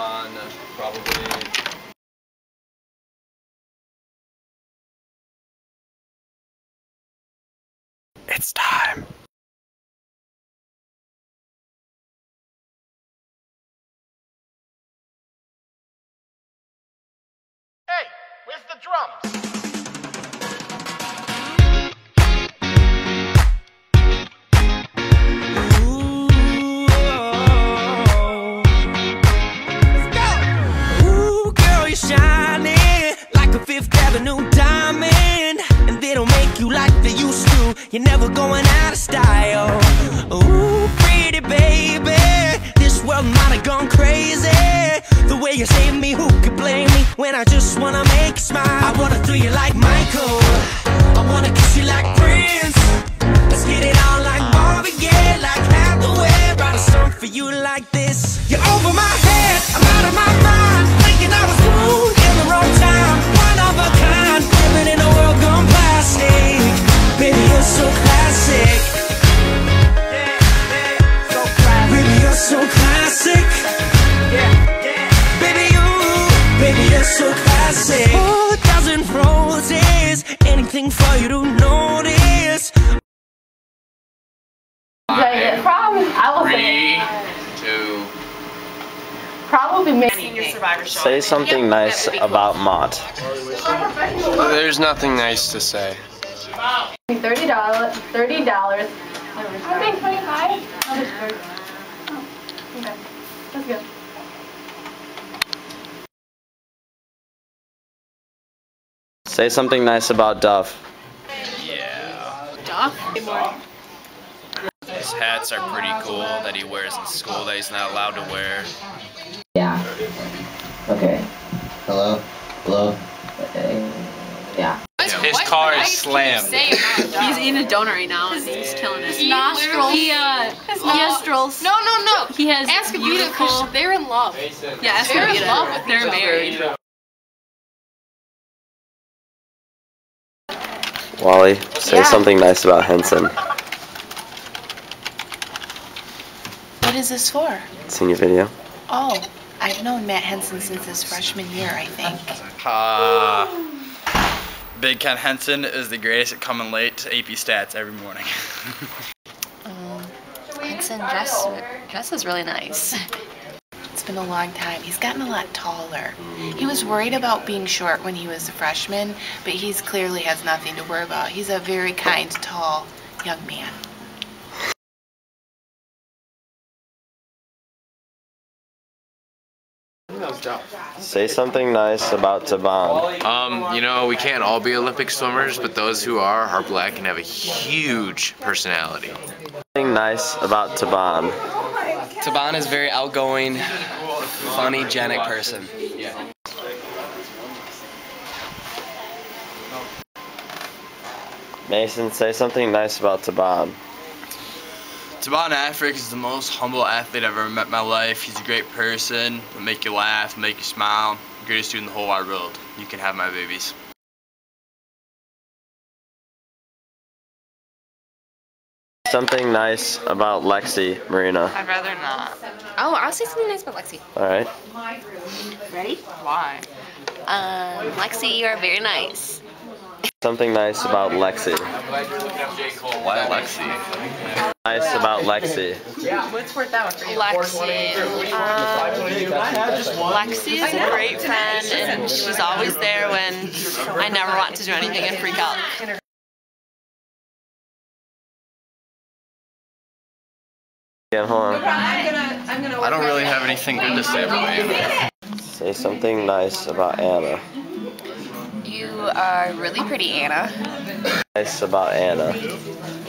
on probably It's time. Hey, where's the drums? Diamond. And they don't make you like they used to. You're never going out of style. Ooh, pretty baby. This world might have gone crazy. The way you save me, who could blame me? When I just wanna make you smile. I wanna do you like Michael. I wanna kiss you like Prince. Let's get it on like Marvin Gaye, like Hathaway. Write a song for you like this. You're over my head, I'm out of my mind. Say something nice about Mott. There's nothing nice to say. Thirty dollars. Thirty dollars. I think twenty-five. I'll just. Oh, okay, that's good. Say something nice about Duff. Yeah. Duff. His hats are pretty cool that he wears in school that he's not allowed to wear. Yeah. Okay. Hello? Hello? Yeah. His car is slammed. He's eating a donut right now and he's killing it. nostrils. He, uh, His nostrils. No, no, no. He has Ask Abita beautiful. because they're in love. Yeah, ask They're in love with They're married. Wally, say Yeah. something nice about Henson. What is this for? Seen your video? Oh, I've known Matt Henson since his freshman year, I think. Uh, Big Ken Henson is the greatest at coming late to AP stats every morning. Um, Henson dress, dresses really nice. It's been a long time. He's gotten a lot taller. He was worried about being short when he was a freshman, but he's clearly has nothing to worry about. He's a very kind, tall young man. Say something nice about Taban. Um, you know, we can't all be Olympic swimmers, but those who are are black and have a huge personality. Something nice about Taban. Taban is a very outgoing, funny, genic person. Mason, say something nice about Taban. Taban Afric is the most humble athlete I've ever met in my life. He's a great person, will make you laugh, make you smile. Greatest dude in the whole wide world. You can have my babies. Something nice about Lexi Marina. I'd rather not. Oh, I'll say something nice about Lexi. Alright. Ready? Why? Um, Lexi, you are very nice. Something nice about Lexi. Why Lexi? Nice about Lexi. What's worth that one for you? Lexi. Um, Lexi is a great friend, and she's always there when I never want to do anything and freak out. Yeah, hold on. I don't really have anything good to say about Anna. Say something nice about Anna. You are really pretty, Anna. Nice about Anna.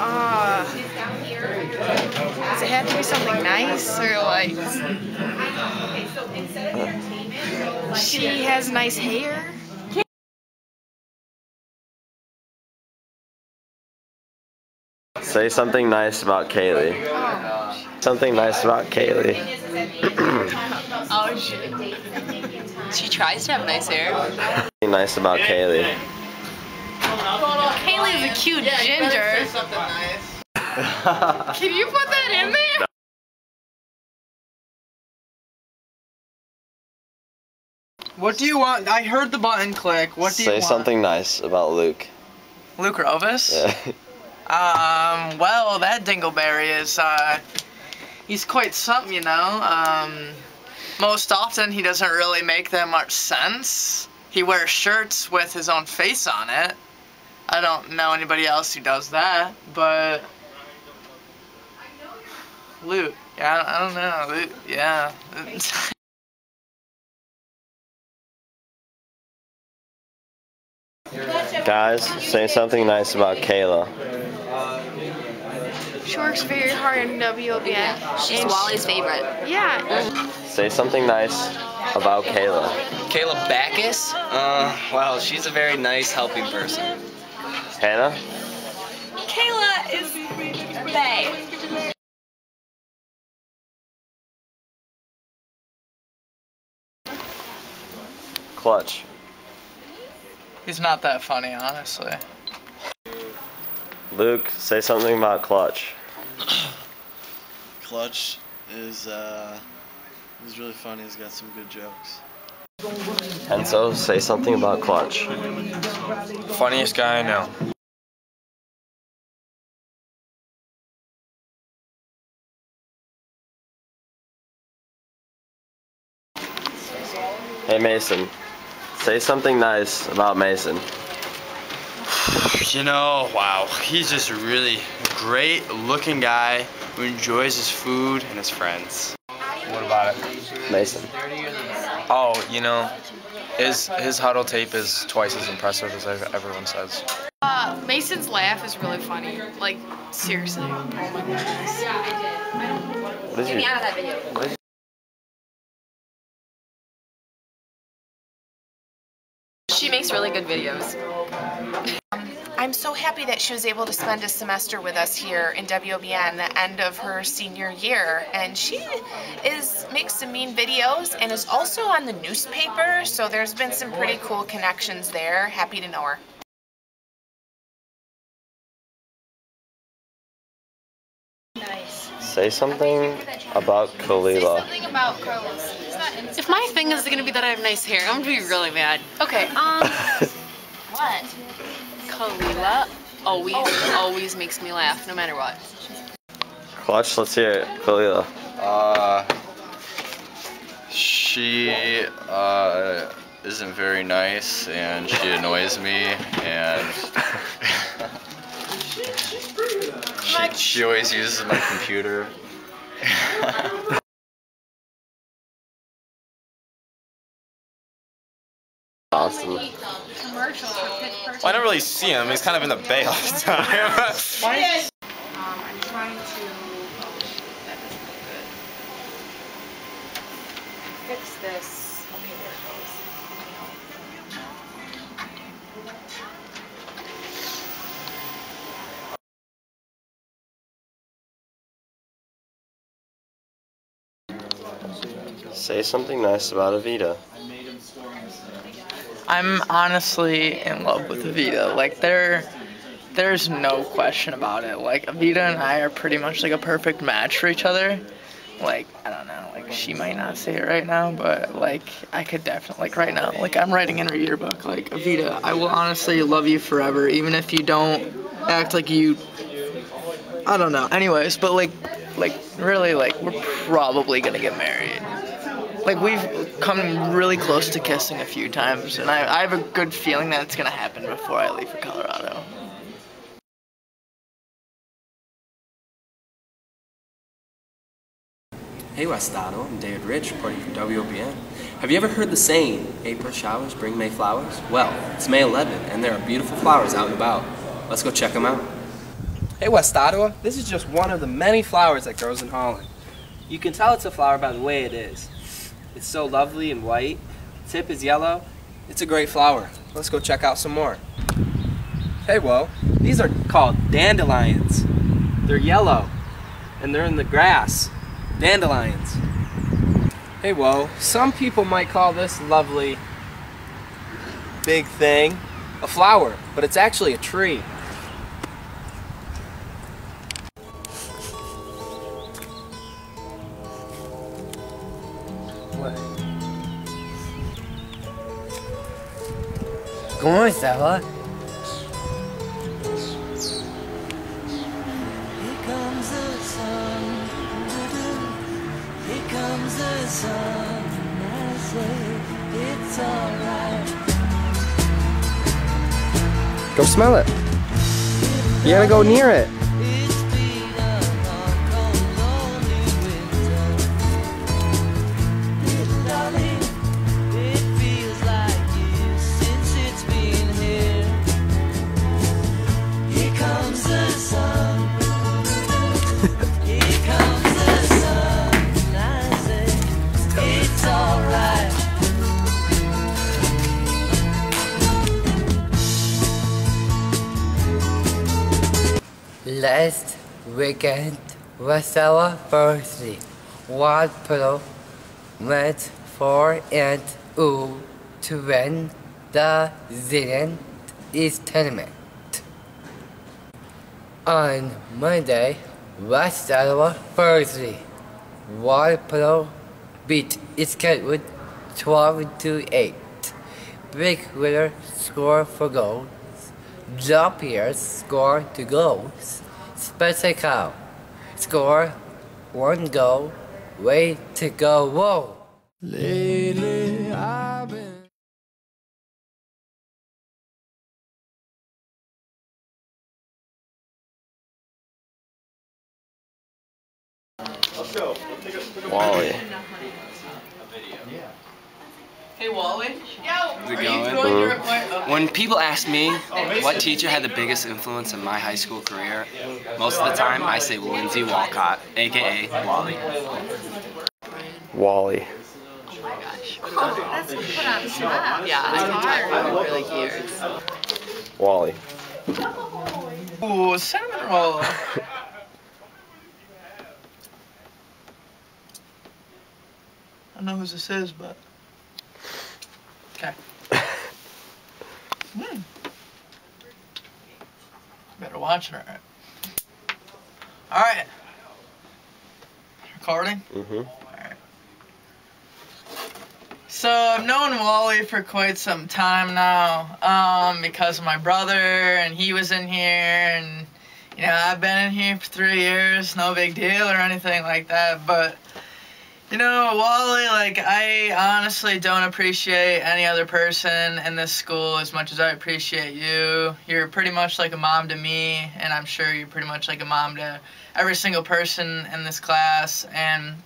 Uh, does it have to be something nice or like? She has nice hair. Say something nice about Kaylee. Something nice about Kaylee. Oh, she, she tries to have nice hair. Something nice about Kaylee. Kaylee's a cute ginger. Can you put that in there? What do you want? I heard the button click. What do you want? Say something nice about Luke. Luke Rovis? Yeah. Um, well, that Dingleberry is, uh, he's quite something, you know. Um, most often he doesn't really make that much sense. He wears shirts with his own face on it. I don't know anybody else who does that, but Luke, yeah, I don't, know, Luke, yeah. Guys, say something nice about Kayla. She works very hard in WOBN. She's and Wally's favorite. Yeah. Say something nice about Kayla. Kayla Backus? Uh, wow, she's a very nice, helping person. Hannah? Kayla is bae. Clutch. He's not that funny, honestly. Luke, say something about Clutch. Clutch is uh, he's really funny. He's got some good jokes. Enzo, say something about Clutch. Funniest guy I know. Hey Mason, say something nice about Mason. You know, wow, he's just a really great looking guy who enjoys his food and his friends. What about it? Mason. Oh, you know, his his huddle tape is twice as impressive as everyone says. Uh, Mason's laugh is really funny. Like, seriously. Oh my goodness. What is Get me your, out of that video. what is She makes really good videos. I'm so happy that she was able to spend a semester with us here in WOBN, the end of her senior year. And she is makes some mean videos and is also on the newspaper, so there's been some pretty cool connections there. Happy to know her. Say something about Kalila. about Carlos. If my thing is gonna be that I have nice hair, I'm gonna be really mad. Okay, um, What? Kalila always, always makes me laugh, no matter what. Clutch, let's hear it. Kalila. Uh, she uh, isn't very nice and she annoys me and she, she always uses my computer. Austin. Commercials for Pitch Well, I don't really see him. He's kind of in the bay all the time. Um, I'm trying to. That doesn't look good. Fix this. Okay, there it goes. Say something nice about Avita. I'm honestly in love with Avita. Like there, there's no question about it. Like Avita and I are pretty much like a perfect match for each other. Like I don't know. Like she might not say it right now, but like I could definitely like right now. Like I'm writing in her yearbook. Like Avita, I will honestly love you forever, even if you don't act like you. I don't know. Anyways, but like, like really, like we're probably gonna get married. Like we've come really close to kissing a few times, and I, I have a good feeling that it's gonna happen before I leave for Colorado. Hey Westado, I'm David Rich reporting from WOBN. Have you ever heard the saying, April showers bring May flowers? Well, it's May 11 and there are beautiful flowers out and about. Let's go check them out. Hey West Ottawa, this is just one of the many flowers that grows in Holland. You can tell it's a flower by the way it is. It's so lovely and white, tip is yellow. It's a great flower. Let's go check out some more. Hey whoa, these are called dandelions. They're yellow and they're in the grass. Dandelions. Hey, whoa. Some people might call this lovely big thing a flower, but it's actually a tree. It's alright. Go smell it. You gotta go near it. Last weekend was our birthday. One pillow went for and U to win the Zeeland East Tournament. On Monday was our birthday. One pillow beat Eastwood 12 to 8. Big winner score for goals. Joe score two goals. Spencer Cow score one goal. Way to go, whoa! Lately ask me what teacher had the biggest influence in my high school career, most of the time I say Lindsay Walcott, aka Wally. Wally. That's put on the spot. Yeah, I can talk for like years. Wally. Ooh, cinnamon roll. I don't know whose this is, but. Okay. Hmm. Better watch it, alright. Alright. Recording? Mm-hmm. So I've known Wally for quite some time now, um, because of my brother, and he was in here, and you know I've been in here for three years, no big deal or anything like that. But you know, Wally, like I honestly don't appreciate any other person in this school as much as I appreciate you. You're pretty much like a mom to me, and I'm sure you're pretty much like a mom to every single person in this class and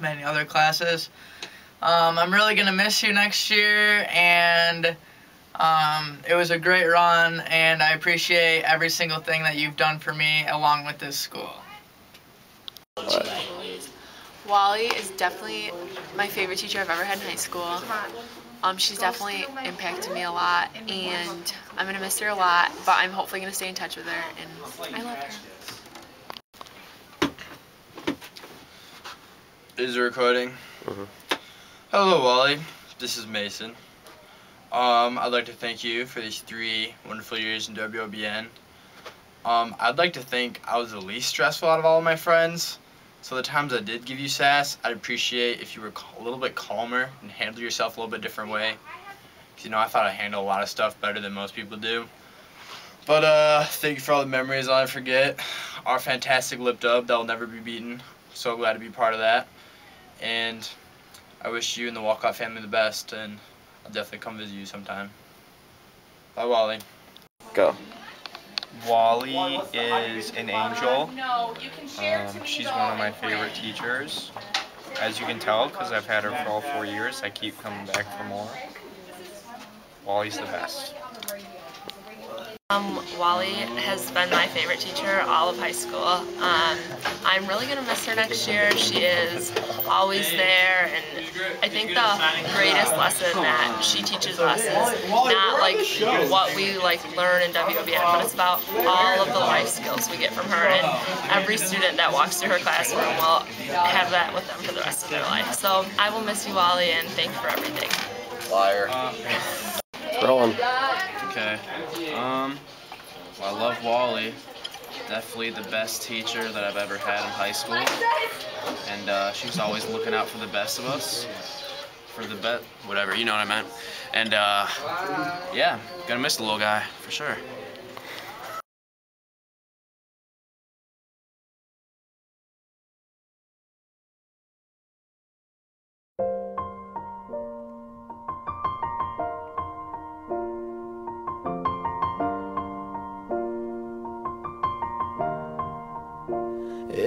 many other classes. Um, I'm really gonna miss you next year, and um, it was a great run, and I appreciate every single thing that you've done for me along with this school. Wally is definitely my favorite teacher I've ever had in high school. Um, she's definitely impacted me a lot, and I'm gonna miss her a lot. But I'm hopefully gonna stay in touch with her, and I love her. Is it recording? Hello, Wally. This is Mason. Um, I'd like to thank you for these three wonderful years in WOBN. Um, I'd like to think I was the least stressful out of all of my friends. So the times I did give you sass, I'd appreciate if you were a little bit calmer and handled yourself a little bit different way. 'Cause, you know, I thought I handled a lot of stuff better than most people do. But uh, thank you for all the memories I'll never forget. Our fantastic lip dub that will never be beaten. So glad to be part of that. And I wish you and the Walcott family the best, and I'll definitely come visit you sometime. Bye, Wally. Go. Wally is an angel. Um, she's one of my favorite teachers. As you can tell, because I've had her for all four years, I keep coming back for more. Wally's the best. Um, Wally has been my favorite teacher all of high school. Um, I'm really gonna miss her next year. She is always there, and I think the greatest lesson that she teaches us is not like what we like learn in WOBN, but it's about all of the life skills we get from her. And every student that walks through her classroom will have that with them for the rest of their life. So I will miss you, Wally, and thank you for everything. Liar. Rolling. Okay. Um, well, I love Wally. Definitely the best teacher that I've ever had in high school. And uh, was always looking out for the best of us. for the bet, whatever, you know what I meant. And uh, yeah, gonna miss the little guy for sure.